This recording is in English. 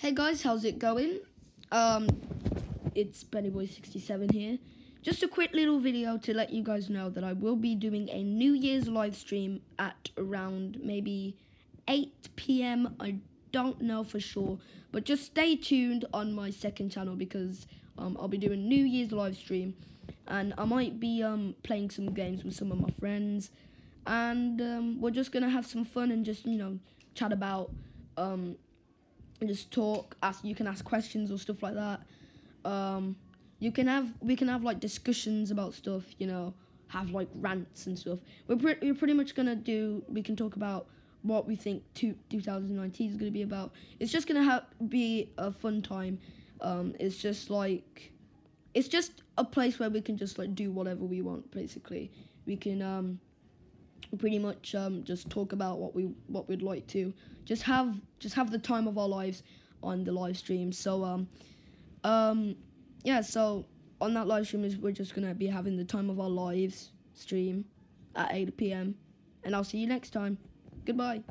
Hey guys, how's it going? Um, it's Bennyboy67 here. Just a quick little video to let you guys know that I will be doing a New Year's live stream at around maybe 8 p.m. I don't know for sure, but just stay tuned on my second channel because um, I'll be doing New Year's live stream, and I might be um, playing some games with some of my friends, and um, we're just gonna have some fun and just you know chat about um, just talk. Ask you can ask questions or stuff like that. Um, you can have we can have like discussions about stuff. You know, have like rants and stuff. We're pre- we're pretty much gonna do. We can talk about what we think two, 2019 is to be about. It's just to have be a fun time. Um, it's just like it's just a place where we can just like do whatever we want. Basically, we can um, pretty much um, just talk about what we what we'd like to. Just have just have the time of our lives on the live stream. So um, um, yeah. So on that live stream is we're just gonna be having the time of our lives stream at 8 p.m. And I'll see you next time. Goodbye.